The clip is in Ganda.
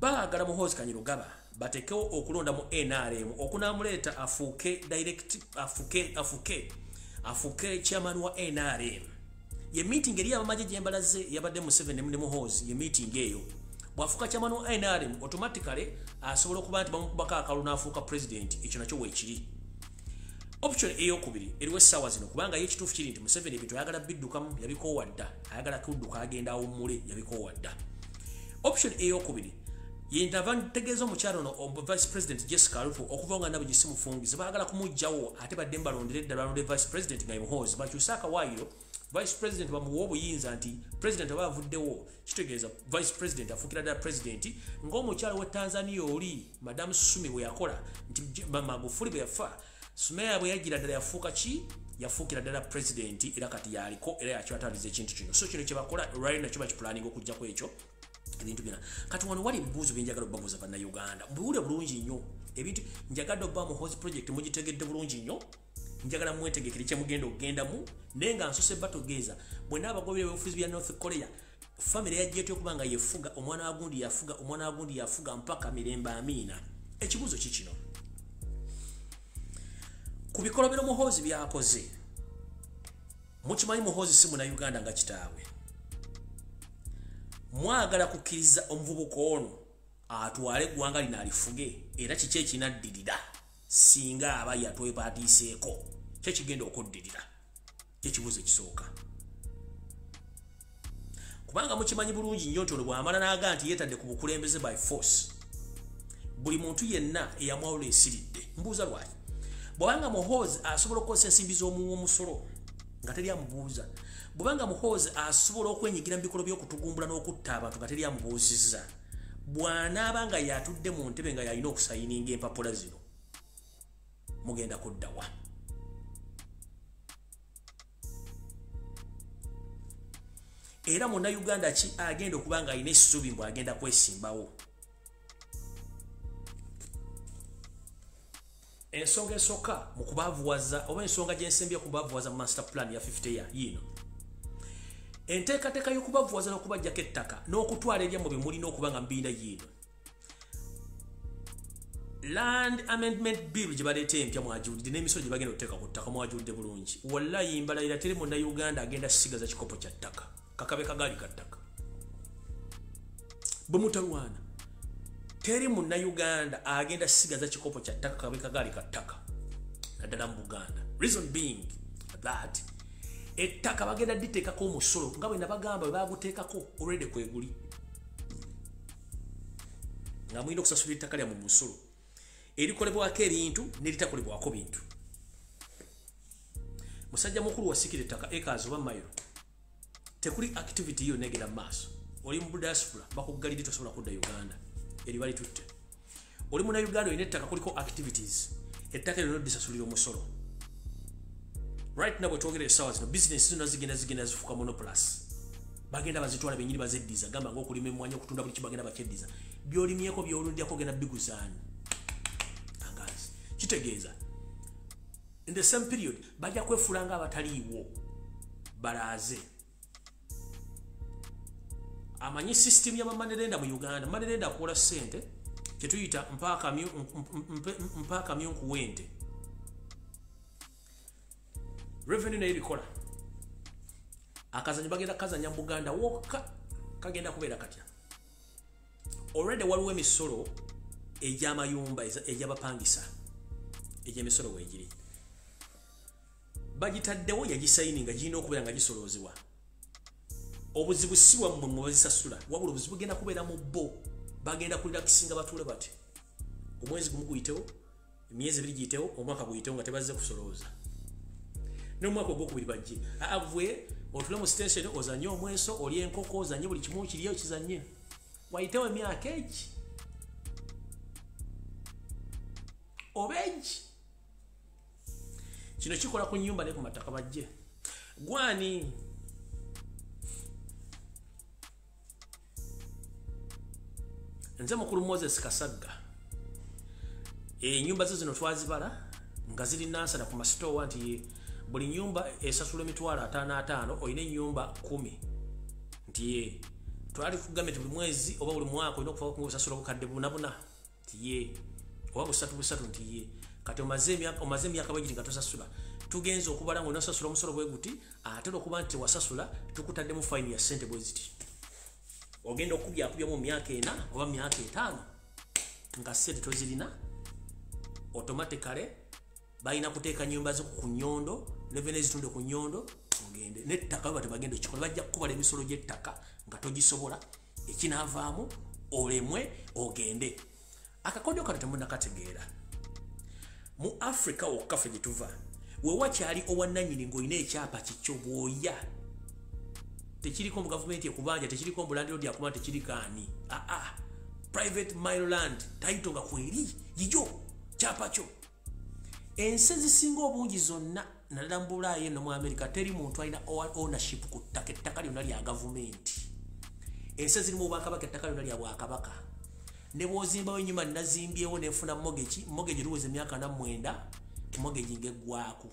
baagala muhoozi kanyirugaba batekewo okulonda mu nrm okunamuleeta afuuke direct afuke afuke afuke chairman wa nrm ye meeting eri abamaje gyembalaze yabadde mu 7 ne muhoozi ye meeting eyo. Bwafuuka chairman wa nrm automatically asobola okuba nti bamukubako akalu n'afuuka president ekyo nakyo weekiri option eyokubiri eriwo essaawa zino kubanga ye ekituufu kiri nti museveni ebintu ayagala biddukamu yabikoowa dda ayagala kudduka agenda awummule yabikoowa dda option eyokubiri yentava ntegeeza omukyalo ono vice president jessica ruto okuva nga nabo gisimufungize baagala kumugjawo ate badde mbalondera eddala balonde vice president nga emuhoozi bakyuse akawaayiro vice president bamuwa obuyinza nti president aba avuddewo kitegeeza vice president afuukira ddala president ng'omukyalo we tanzania oli madamu sumi bwe yakola nti magufuli bwe yafa sumeya bwe yagira ddala yafuuka ki? Yafuukira ddala president era kati yaliko era yakyataliza ekintu kino. So kino kyebakola olwali nakyo bakipulaninga okujjako ekyo ebintu byona kati wano wali ebibuuzo byenjagala obbabuuza bannayuganda. Mbiwule bulungi nnyo. Ebintu njagadde obba mu hosi project mugitegedde bulungi nnyo. Njagala mwetegekere kyemugenda okugendamu. Naye nga nsose batogeeza bwena abagobera ebyobufuzi bya north korea famire yajjeetyo okuba nga yefuga omwana wagundi yafuga omwana wagundi yafuga mpaka mirembe amiina. Ekibuuzo ki kino? Ku bikolobero muhoozi byakoze. Mukimanyi muhoozi si munauganda nga kitaawe mwagala kukkiriza omuvubuka ono atwale eggwanga lino alifuge era kiki ekinaddirira singa aba yatwepatiiseeko kyekigenda okuddirira? Kyekibuuzo ekisooka. Kubanga mukimanyi bulungi nnyo nti ono bwamala n'aga nti yeetadde ku bukulembeze by force buli muntu yenna eyamwawula esiridde. Mbuuza lwaki? Bwabanga muhoozi asobola okukozesa ensimbi z'omuwa omusolo nga teri amubuuza. Bwebanga muhoozi asobola okwenyigira mu bikolo by'okutugumbula n'okutta abantu nga teri amubuuzizza bw'anaaba nga yatudde mu ntebe nga yalina okusayininga empapula zino mugenda kuddawa era munnayuganda ki agenda okuba nga alina essuubi mbw agenda kwesimbawo ensonga esooka mu kubaavuwaza oba ensonga gyensembye okubaavuwaza mu master plan ya 50 ya yiino. Enteekateeka y'okubavuwaza n'okubajjako ettaka n'okutwala erya mu bimulina okuba nga mubiina yiino. Land amendment bill gye baleeta empya mwagiwulidde n'emisolo gye bagenda okuteeka ku ttaka mwagiwulidde bulungi. Wallayi mbalayira teri munnayuganda agenda sigaza kikopo kya ttaka. Kakabe kagaali ka ttaka. Bwe mutalwana teri munnayuganda agenda sigaza kikopo kya ttaka kabe kagaali ka ttaka naddala mu buganda. Reason being that ettaka bagenda diteekako omusolo nga bwe nabagamba bwe baguteekako olwedde kweguli. Nga mulina okusasulira ettaka lya mu musolo. Erikolebwako ebintu neritakolebwako bintu. Musajja mukulu wasikira ettaka ekas oba mayiro tekuli activity yo negera mumaaso oli mu diaspora bakuggalire tosobola kudda uganda eri bali tutte. Oli muna uganda olina ettaka kuliko activities. Ettaka lino disasulira omusolo. Right now bwetwogera esaawa zino bizinesi zino zigenda zigenda zifuuka monoplus. Bagenda bazitwala benyini bazeddiza. Gamba ngaokulima emwanyi okutunda buli kibagenda bakyeddiza byolimyeko byolundyako ogenda biguzaani. Angazi kitegeeza. In the same period bajja kwefuula nga abataliiwo balaaze amanyi system yamamanirenda mu uganda. Manerenda akola sente kyetuyita mpaaka myunkuwente revenue naye bikola akazanyo bagenda kazanya mu buganda wokka kagenda kubeera katya? Olredi waliwo emisolo egyamayumba egyabapangisa. Egyemisolo weegiri bagitaddewo yagisayininga girina okubeera nga gisoloozebwa obuzibu si bwammwe mubazisasula wabula obuzibu bugenda kubeera mu bo bagenda kulira kisinga batuule bati omwezi gumu guyitewo emyezi ebiri giyitewo omwaka guyitewo nga tebazze kusolooza. Nomwaka ogwokubiri bajje avwe otule mu station ozanye omweso oli enkoko ozanye buli kimu kiriyo kizanye wayitewo emyaka egi oba egi kino kikola ku nyumba ne ku mataka bajje. Gwani nze mukulu moses kasagga enyumba ze zino twazibala nga ziri nansana ku masitowa nti buli nyumba esasula emitwalo ataano ataano olina enyumba kumi. Nti ye twali tugambye ti buli mwezi oba buli mwaka olina okufa osasula bukadde buna buna. Nti ye oba busatu busatu nti ye. Kati omaze emyaka bwegiti nga tosasula tugenza okubala nga onosasula omusolo bwe guti ate lwokuba nti tewasasula tukutaddemu fayini ya sente bwe ziti ogenda okubyakubyamu mu myaka ena oba myaka etaano nga sente tozirina automaticale balina kuteeka nyumba zo ku nyondo revene zitunde ku nyondo ogende nettaka bwe batebagenda okikola bajja kukubala emisolo gy'ettaka nga togisobola ekinavaamu olemwe ogende. Akakodyo kano temunakategeera mu africa wokka ffe gyetuva wewakyali owannanyini ng'olina ekyapa kikyo bwoya tekiriko mu gavumenti ekubanja tekiriko mu bulandiro lyakuba tekiriko ani? Aa private miland taito nga kweri yiyo kyapa kyo. Ensi ezisinga obungi zonna naddala mu bulaayi eno mu america teri muntu alina ownership ku ttaka ettaka lyonna lya gavumenti ensi ezirimu obwakabaka ettaka lyonna lya bwakabaka. Ne bwozimbawo enyuma nazimbyewo nenfuna mogegi mogegi ruweza emyaka namwenda mogegi ngaeggwaku